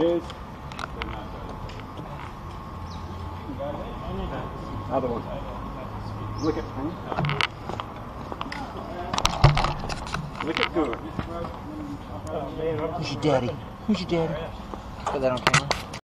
Cheers. Other one. Look at me. Look at good. Who's your daddy? Who's your daddy? Put that on camera.